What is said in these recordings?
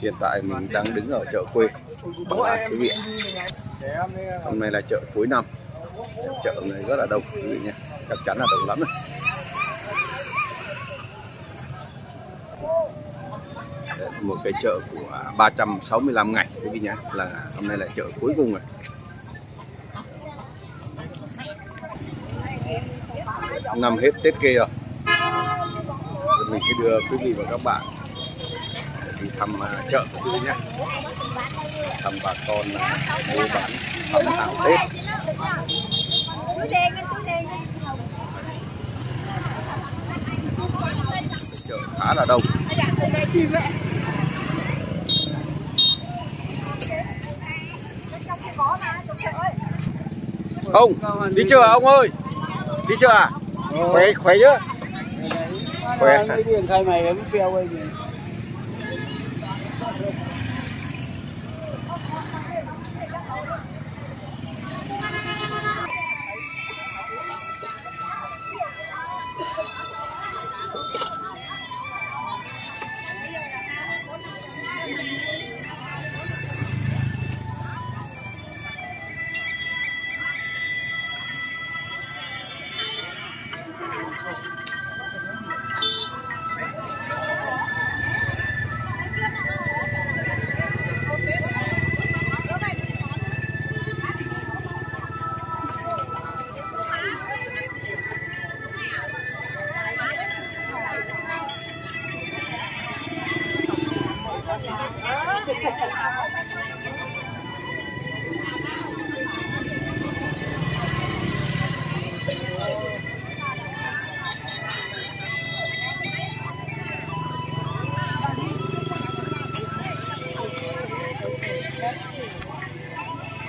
Hiện tại mình đang đứng ở chợ quê. Bằng Lai quý vị. Hôm nay là chợ cuối năm. Chợ này rất là đông quý vị nhé. Chắc chắn là đông lắm rồi. Đấy, Một cái chợ của 365 ngày quý vị nhé Là hôm nay là chợ cuối cùng rồi. Năm hết Tết kia rồi. Thì Mình sẽ đưa quý vị và các bạn đi thăm à, chợ chợ quý vị nhé. Thăm bà con à, mua bán thăm hàng Tết. Chợ khá là đông. Ông, đi chưa ông ơi? Đi chưa à? Khỏe khỏe chứ khỏe Cái điện khai mày em bèo ấy gì.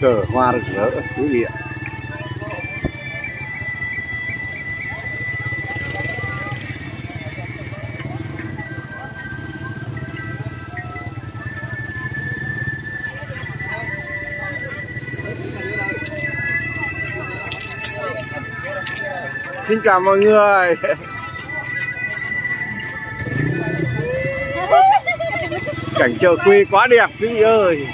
cờ hoa rực rỡ quý vị ạ. Xin chào mọi người. Cảnh chợ quê quá đẹp, quý vị ơi.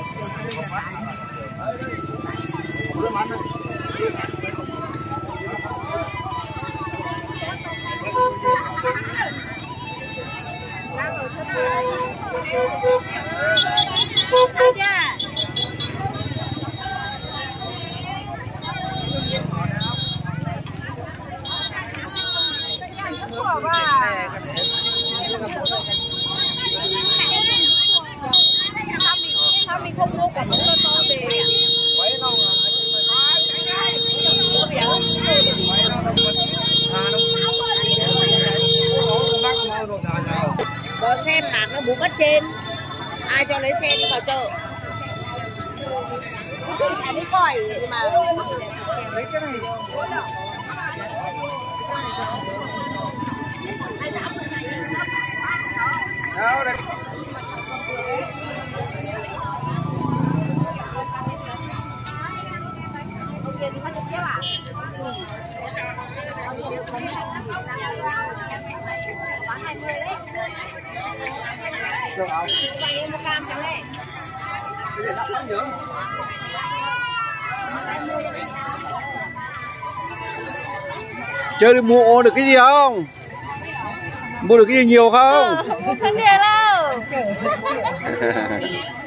Sao Bò xem hạt nó bụng ở trên. Ai cho lấy xe đi vào chợ? Cái đi khỏi mà. Lấy cái này. Đâu đây. Tiền thì phát trực tiếp à? Bán 20 đấy. Bạn em mua cam chẳng lẽ? Chơi được mua được cái gì không? Mua được cái gì nhiều không? Không cần tiền đâu.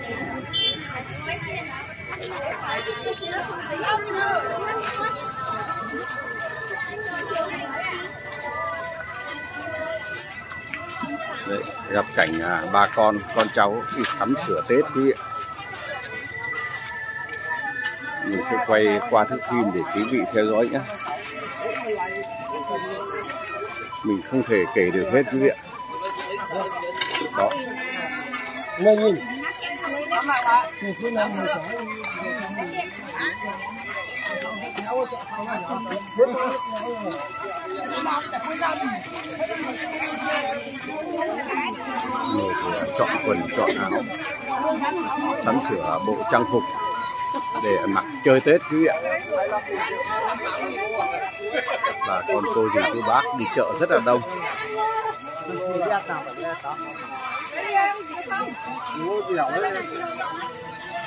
gặp cảnh à, ba con con cháu đi sắm sửa Tết quý vị. Mình sẽ quay qua thước phim để quý vị theo dõi nhé. Mình không thể kể được hết quý vị ạ. Đó, một người chọn quần, chọn áo sắm sửa bộ trang phục để mặc chơi Tết quý vị ạ. và con cô dì chú bác đi chợ rất là đông.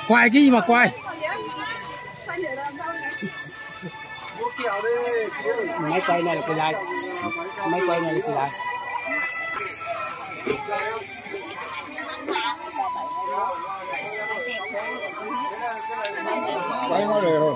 quay cái gì mà quay Máy quay này là cái like. Máy quay này là cái like. Quay nó rồi.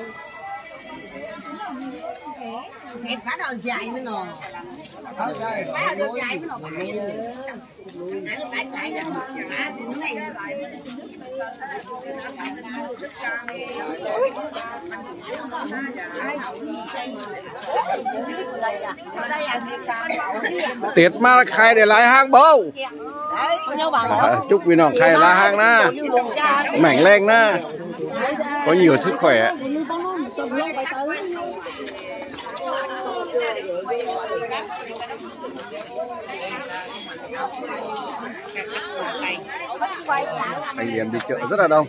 Em cá đầu dài nữa nè. Cá đầu dài nữa nè. Cá dài ra một thì này lại. Là cá Tiết mà khai để lại hàng bầu. À, chúc quý nòng khai lá hàng na. Mảnh lên na. Có nhiều sức khỏe. Anh em đi chợ rất là đông.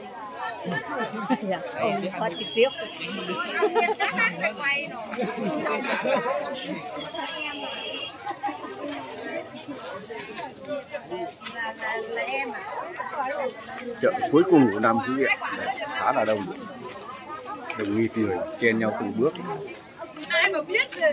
Có trực tiếp. Là em à? Chợ cuối cùng của năm quý vị Khá là đông. Đông nghịt người chen nhau từng bước. Ai mà biết rồi.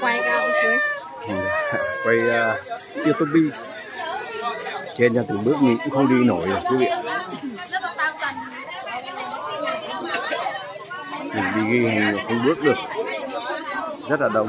Quay cao chứ. Ừ, quay uh, YouTube trên ra từng bước mình cũng không đi nổi rồi quý vị. Mình đi ghi hình không bước được. Rất là đông.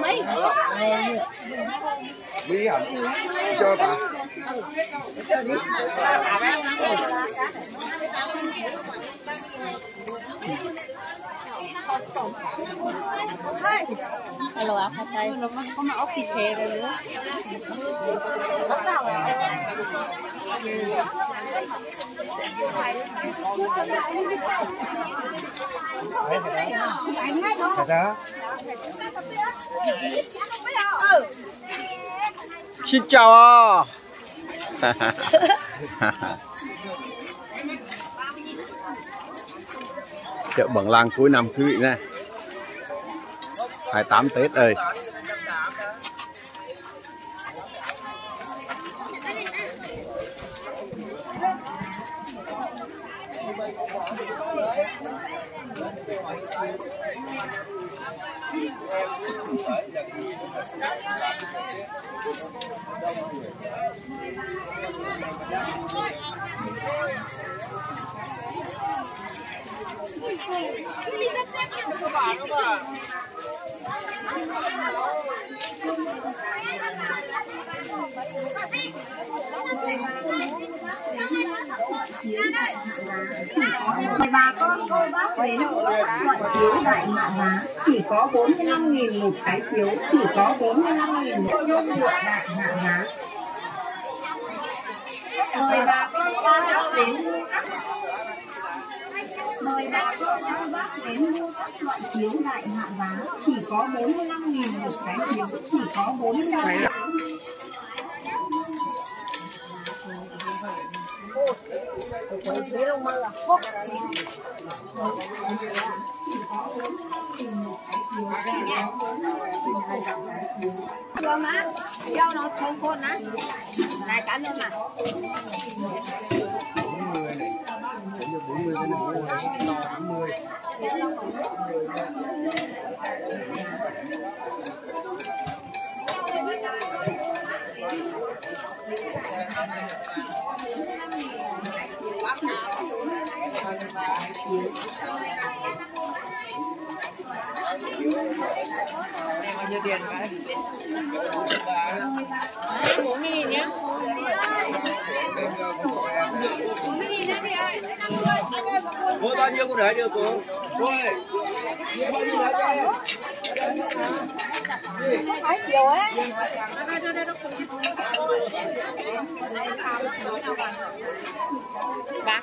mấy bí hả? Cho cả Hello, apa tay? Có mà office rồi nữa. Xin chào à. Chợ Bằng Lang cuối năm quý vị nha. 28 Tết ơi. Bà con cô bác đến thuận chiếu đại mạ má chỉ có 45.000 một cái phiếu chỉ có 45.000 một nhung được đại mạ má mời bà con cô bác đến mời bà con cô bác đến mua các loại phiếu đại hạ giá chỉ có 45.000 một cái phiếu chỉ có 45.000 Cho má, cho nó không con á. Này cả nữa mà. 40 cái này cũng to 80 Thank you. Cô bao nhiêu cô để được cô? Cô ơi. Bao nhiêu để cho em? Phải chiều á. Bác.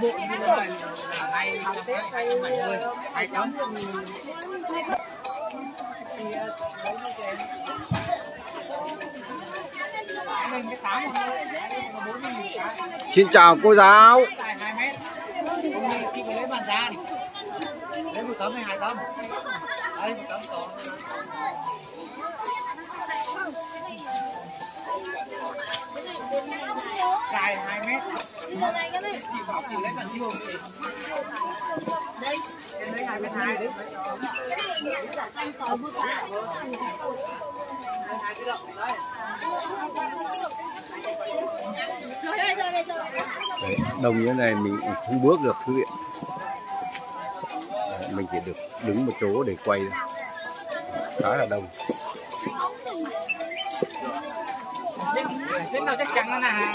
bộ như này Xin chào cô giáo Chị phải lấy bàn ra đi. Lấy một tấm hay hai tấm? Đấy, một tấm còn. Chị hai hai đấy Đấy, đông như thế này mình không bước được quý vị mình chỉ được đứng một chỗ để quay khá là đông. Thế nào chắc chắn là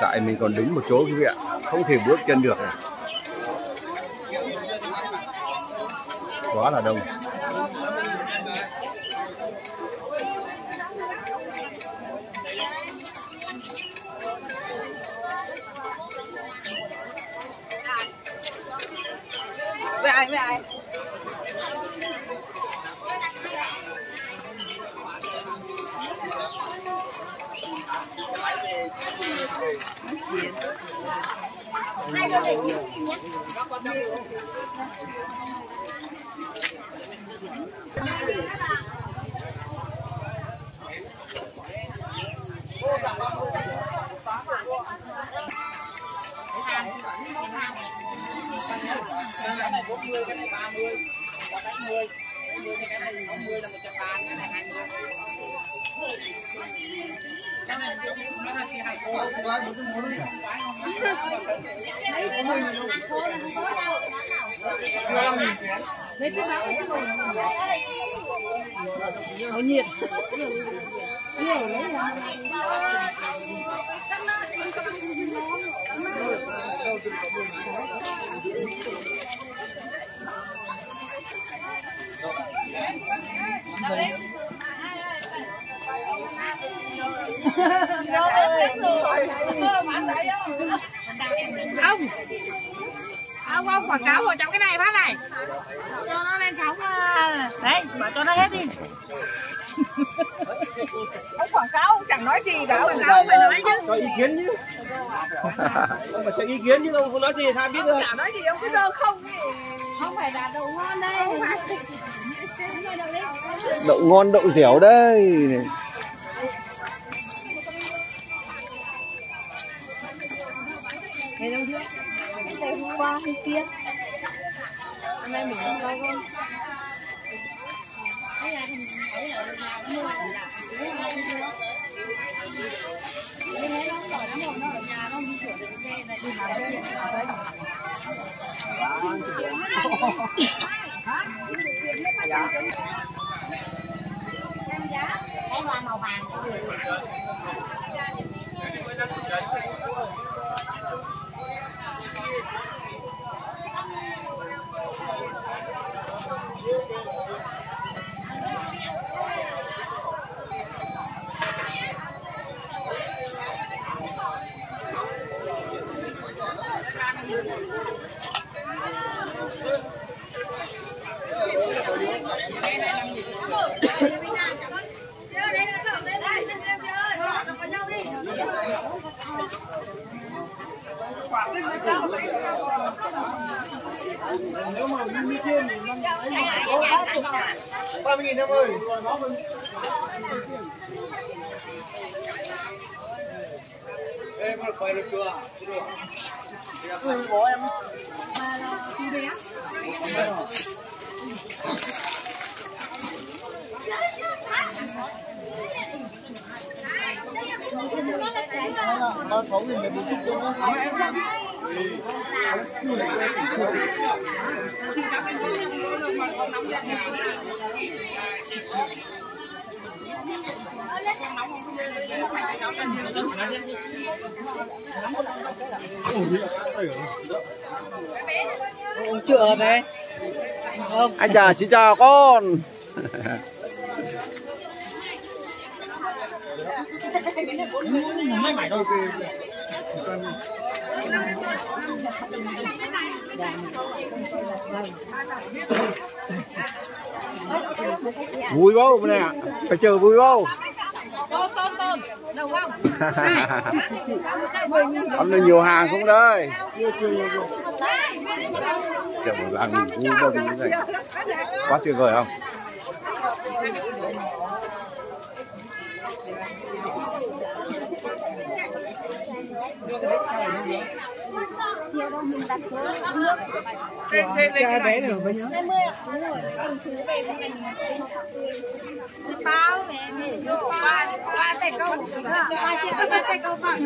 tại mình còn đứng một chỗ quý vị ạ. Không thể bước chân được này. Quá là đông. Với ai cái này 40, cái này 30, cái này 40. 20 cái này 60 là 130 cái này 20 cái này nó là khi hàng cô không quá bốn mươi bốn đấy hàng cô là không có đâu lấy cái báo nó nhiệt nhiều lấy là Thank you phải. ông ông ông quảng cáo vào trong cái này phát này cho nó lên sóng đấy bảo cho nó hết đi ông quảng cáo ông chẳng nói gì cả quảng cáo phải nói chứ Cho ý kiến chứ. Ông phải cho ý kiến chứ ông không nói gì sao biết được. chả nói gì ông cứ dơ không thì không phải là đồ ngon đây đậu ngon đậu dẻo đây Đây đâu よろしくお願いします。Nếu mà này kia. Hôm nay ba mươi nghìn em ơi. Em quay được chưa? Chưa được. Ừ, bố em. Ba sáu nghìn để bố chúc cho nó. uống chưa đấy anh già xin chào con mấy mày đâu vui không nè phải chờ vui không hôm nay nhiều hàng không đây? Chờ một làng vui này. Quá tuyệt vời không cha bé nữa với nhớ bao mẹ mẹ vô ba ba tay câu ba chỉ qua, tay câu bằng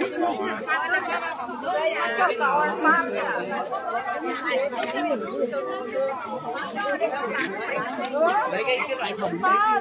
qua tay câu bằng đôi à cho cậu ba lấy cái cái loại thùng ba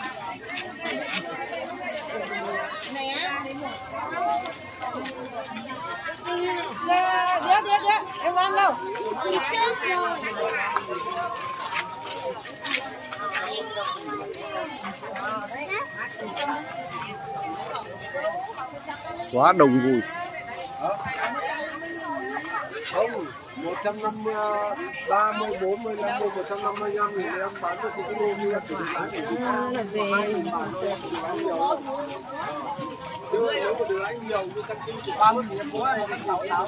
Đĩa, đĩa, đĩa, em ăn đâu? quá đông vui. Một trăm năm ba mươi bốn mươi lăm một trăm năm mươi lăm thì em bán được cái lô như là tỉnh lái nếu mà được anh nhiều như căn kinh của ba mươi nghìn em một cái sáu sáu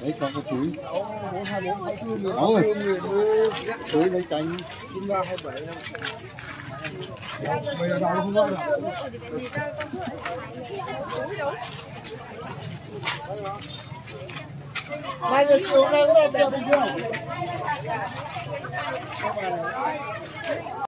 đấy cho cái túi. Bốn hai bốn sáu túi lấy cánh chín ba hai bảy năm bây giờ đâu không có đâu Bây giờ chiều nay có đẹp đẹp bình thường